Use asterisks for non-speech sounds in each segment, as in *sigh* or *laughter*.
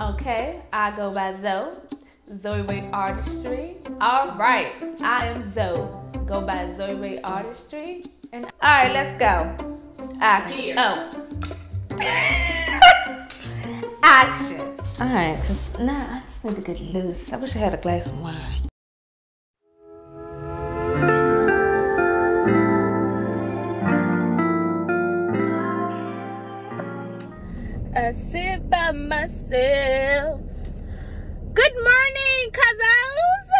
Okay, I go by Zoe. Zoe Ray Artistry. All right, I am Zoe. Go by Zoe Ray Artistry. And all right, let's go. Action. Oh. *laughs* Action. All right, cause now I just need to get loose. I wish I had a glass of wine. Myself. Good morning, cousins.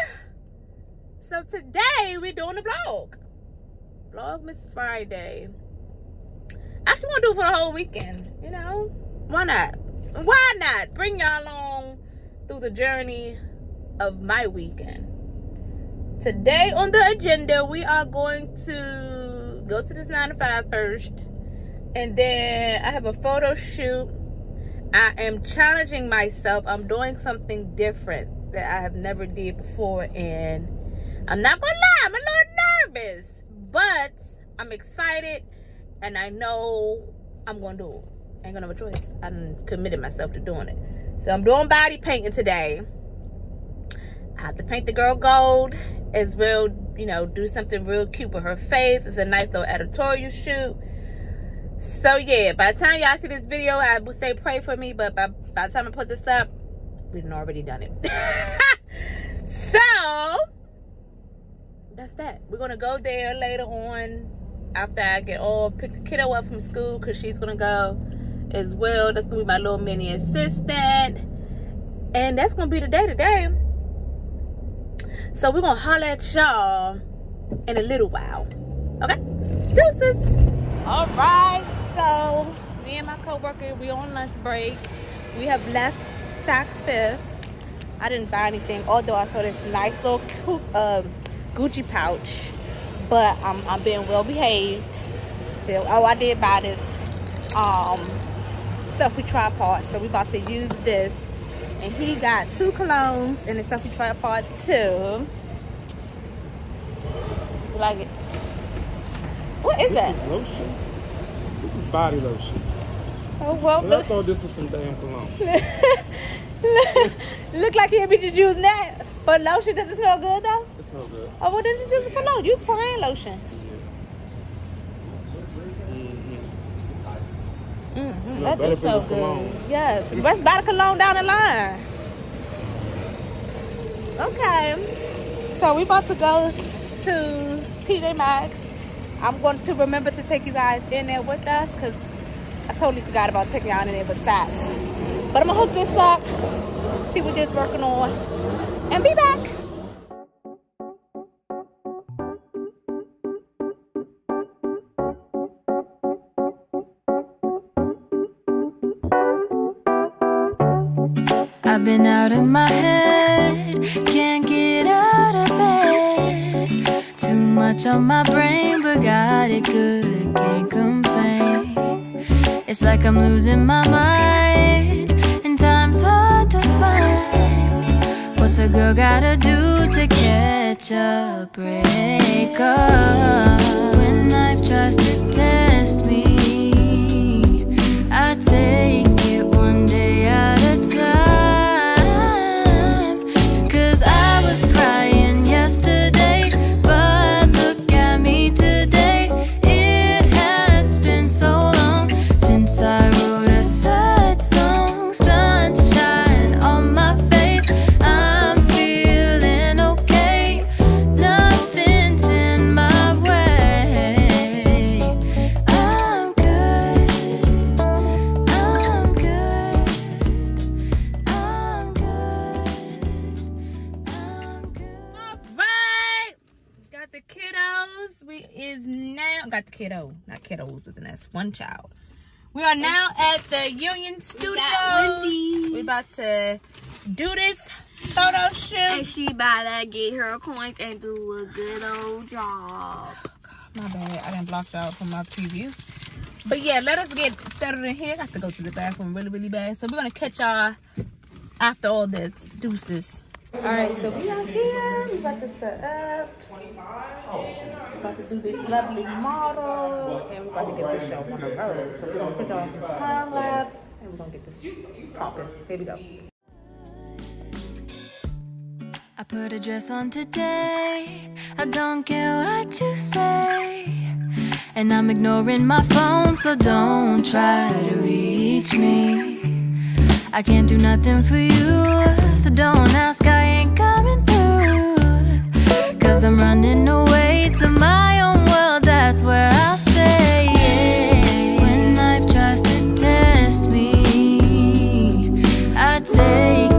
So today we're doing a vlog. Vlogmas Friday. Actually, want to do for the whole weekend. You know, why not? Why not? Bring y'all along through the journey of my weekend. Today on the agenda, we are going to go to this 9 to 5 first. And then I have a photo shoot I am challenging myself. I'm doing something different that I have never did before. And I'm not gonna lie, I'm a little nervous. But I'm excited and I know I'm gonna do it. I ain't gonna have a choice. I'm committed myself to doing it. So I'm doing body painting today. I have to paint the girl gold as well, you know, do something real cute with her face. It's a nice little editorial shoot so yeah by the time y'all see this video i would say pray for me but by, by the time i put this up we've already done it. *laughs* So that's that. We're gonna go there later on after i get off pick the kiddo up from school because she's gonna go as well. That's gonna be my little mini assistant. And that's gonna be the day today. So we're gonna holler at y'all in a little while. Okay? Deuces all right so me and my co-worker we on lunch break. We have left saks fifth. I didn't buy anything although i saw this nice little uh, gucci pouch but i'm i'm being well behaved. So oh i did buy this um selfie tripod. So we about to use this. And he got two colognes and a selfie tripod too. Like it what is that? this that? Is lotion. This is body lotion. Oh well. But I thought this was some damn cologne. *laughs* look like he'll be just using that for lotion. Does it smell good though? It smells good. Oh, well, then you use it for lotion. Use it for hand lotion. Mm -hmm. That better good. Cologne. Yes. Let's buy the cologne down the line. Okay. So we about to go to TJ Maxx I'm going to remember to take you guys in there with us because I totally forgot about taking y'all in there with that. But I'm going to hook this up, see what this working on, and be back. I've been out of my head, much on my brain, but got it good, can't complain. It's like I'm losing my mind, and time's hard to find. What's a girl gotta do to catch a break up? When life tries to test me, I take it one day at a time. Kiddos with an S. One child. We are now at the Union Studios. we're about to do this photo shoot. And she about to get her coins and do a good old job. My bad. I didn't block y'all from my preview. But yeah, let us get settled in here. I got to go to the bathroom really, really bad. So we're gonna catch y'all after all this. Deuces. All right, so we are here. We about to set up. We're about to do this lovely model, and we're about to get this show on the road. So we're gonna put y'all some time lapse, and we're gonna get this popping. Here we go. I put a dress on today. I don't care what you say. And I'm ignoring my phone, so don't try to reach me. I can't do nothing for you, so don't ask, I ain't coming through. Cause I'm running away to my own world, that's where I'll stay. yeah. When life tries to test me, I take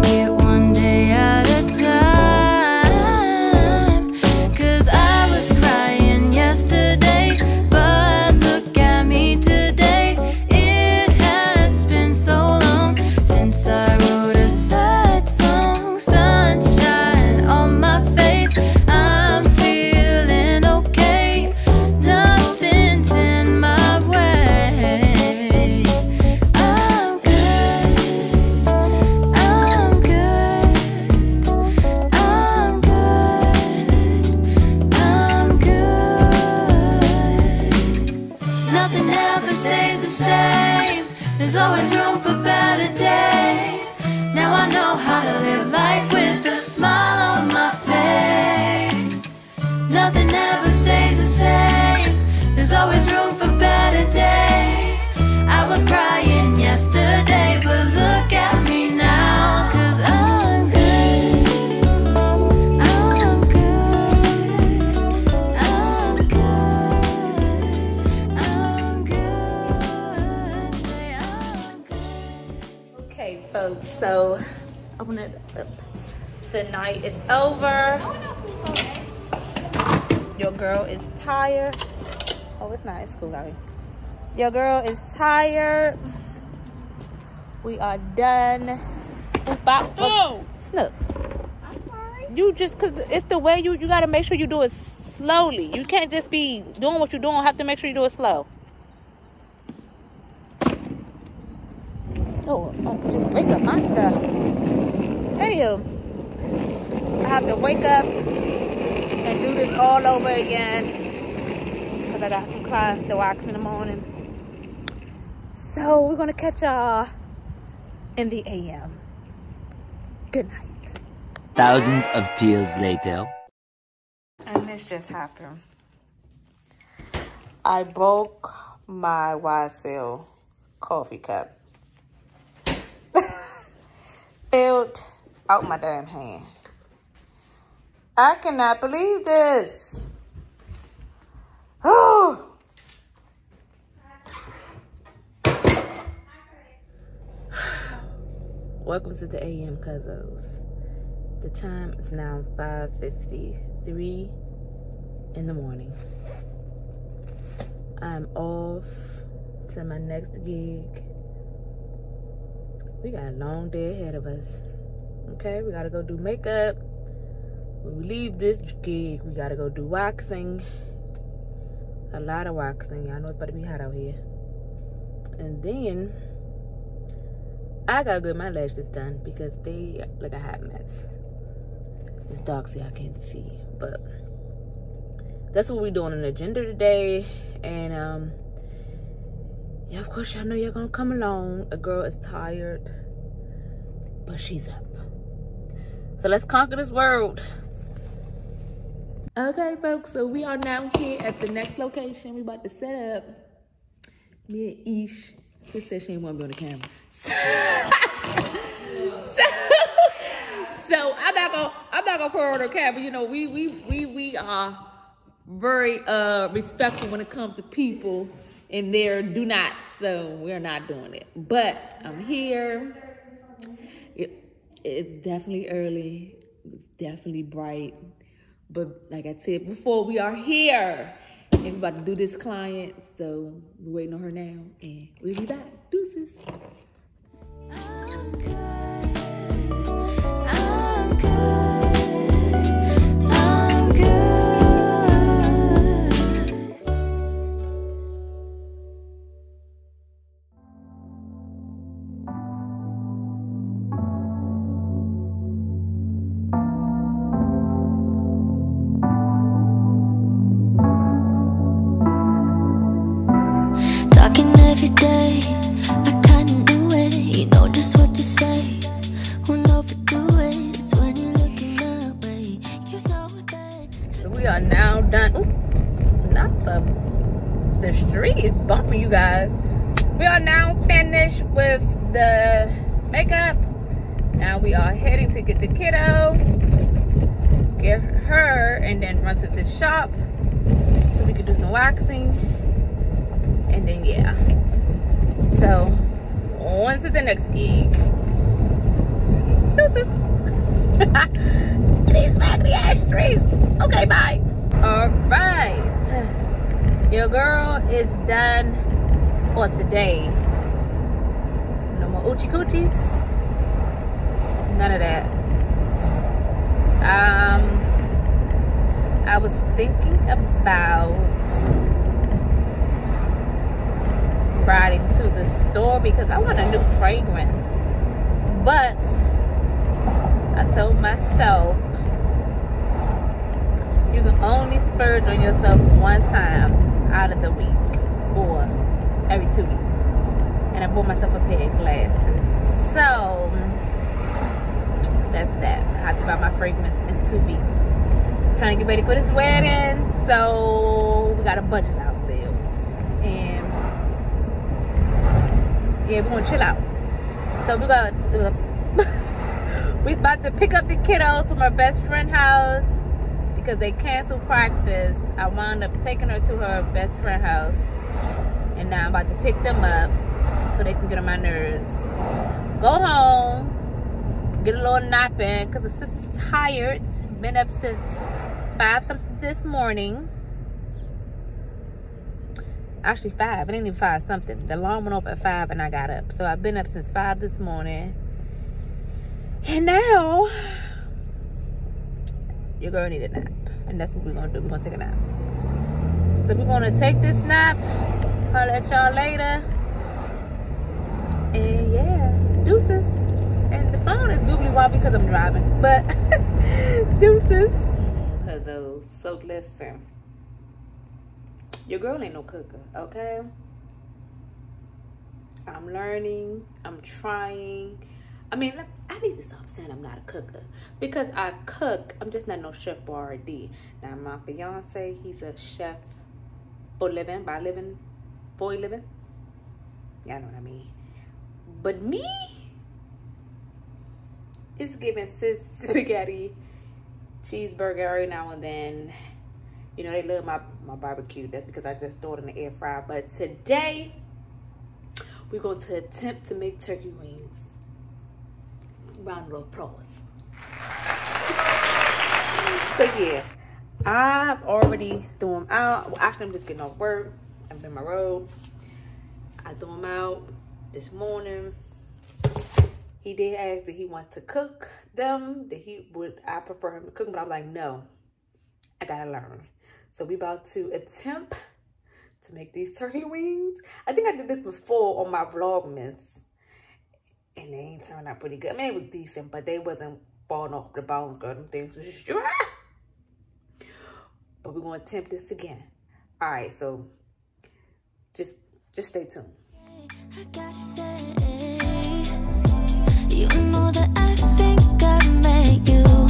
room for better days. Now I know how to live life with a smile on my face. Nothing ever stays the same. There's always room for better days. I was crying yesterday, but look at The night is over. Your girl is tired. Oh, it's not. It's cool out here. Your girl is tired. We are done. Bop. Oh! Snook. I'm sorry. You just cause it's the way you you gotta make sure you do it slowly. You can't just be doing what you're doing. Have to make sure you do it slow. Oh, oh just wake up my stuff. Anywho, have to wake up and do this all over again because I got some clients to wax in the morning. So we're gonna catch y'all in the AM. Good night. Thousands of tears later. And this just happened. I broke my YSL coffee cup. *laughs* Filled out my damn hand. I cannot believe this. Oh. Welcome to the AM Cuzzos. The time is now 5.53 in the morning. I'm off to my next gig. We got a long day ahead of us. Okay, we gotta go do makeup. When we leave this gig, we gotta go do waxing. A lot of waxing. Y'all know it's about to be hot out here. And then I gotta get my lashes done because they look a hot mess. It's dark, so I can't see. But that's what we're doing on the agenda today. And um yeah, of course y'all know y'all gonna come along. A girl is tired, but she's up. So let's conquer this world. Okay, folks, so we are now here at the next location. We about to set up. Me and Ish. She said she didn't want to be on the camera. *laughs* so, so I'm not gonna I'm not gonna put her on the camera. You know, we we we we are very uh respectful when it comes to people and their do not. So we're not doing it. But I'm here. It, it's definitely early. It's definitely bright. But like I said before, we are here. And we're about to do this client. So we're waiting on her now. And we'll be back. Deuces. Guys. We are now finished with the makeup. Now we are heading to get the kiddo, get her, and then run to the shop so we can do some waxing. And then yeah. So on to the next gig. Deuces. *laughs* These raggedy ass streets. Okay, bye. All right. Your girl is done for today. No more oochie coochies. None of that. Um, I was thinking about riding to the store because I want a new fragrance. But I told myself you can only splurge on yourself one time out of the week or every two weeks. And I bought myself a pair of glasses. So that's that. I have to buy my fragrance in two weeks. I'm trying to get ready for this wedding. So we gotta budget ourselves. And yeah, we're gonna chill out. So we got *laughs* We're about to pick up the kiddos from our best friend house because they canceled practice. I wound up taking her to her best friend house. And now I'm about to pick them up so they can get on my nerves. Go home, get a little nap in because the sister's tired. Been up since 5 something this morning. Actually 5, it ain't even 5 something. The alarm went off at 5 and I got up. So I've been up since 5 this morning. And now your girl need a nap. And that's what we're gonna do. We're gonna take a nap. So we're gonna take this nap. I'll let y'all later. And yeah, deuces. And the phone is googly wobbly because I'm driving. But *laughs* deuces. Cause those so listen. Your girl ain't no cooker, okay? I'm learning, I'm trying. I mean, I need to stop saying I'm not a cooker because I cook. I'm just not no chef Boyardee. Now, my fiance, he's a chef for living, by living, for living. Y'all know what I mean. But me, it's giving sis *laughs* spaghetti, cheeseburger every now and then. You know, they love my, my barbecue. That's because I just throw it in the air fryer. But today, we're going to attempt to make turkey wings. Round of applause. so yeah, I've already threw them out. Well, actually, I'm just getting off work. I'm in my robe. I threw them out this morning. He did ask that he want to cook them. That he would, I prefer him to cook but I'm like, no, I gotta learn. So we about to attempt to make these turkey wings. I think I did this before on my Vlogmas. And they ain't turned out pretty good. I mean, it was decent, but they wasn't falling off the bones, girl. Them things was just dry. But we're to attempt this again. All right, so just just stay tuned. You know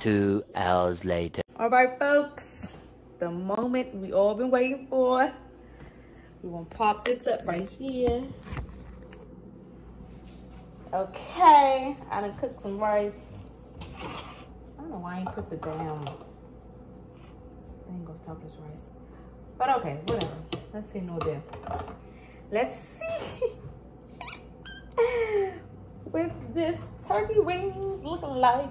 Two hours later. All right, folks. The moment we all been waiting for. We're gonna pop this up right here. Okay, I done cooked some rice. I don't know why I ain't put the damn thing on top of this rice. But okay, whatever. Let's see no there. Let's see *laughs* with this turkey wings looking like.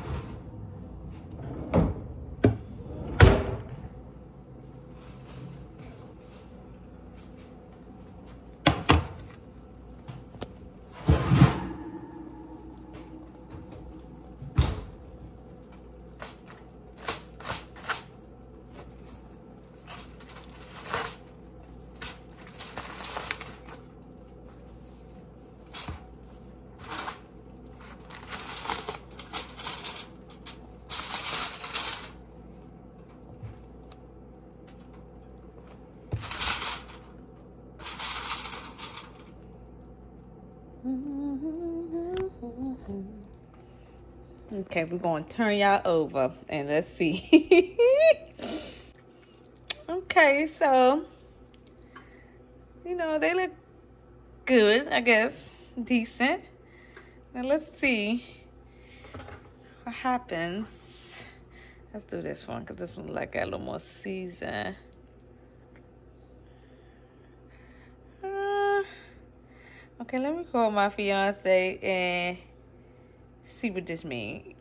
Okay, we're going to turn y'all over and let's see. *laughs* okay, so, you know, they look good, I guess. Decent. Now let's see what happens. Let's do this one because this one like got a little more season. Uh, okay, let me call my fiance and see what this means.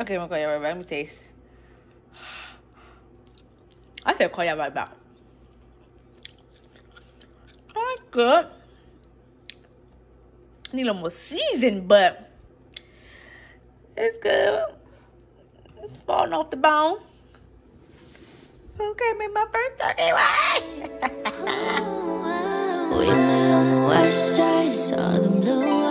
Okay, I'm gonna call you right back. Let me taste. I said call you right back. Alright, good. Need a little more season, but it's good. It's falling off the bone. Okay, make my first turkey. *laughs* We met on the west side, saw them blue.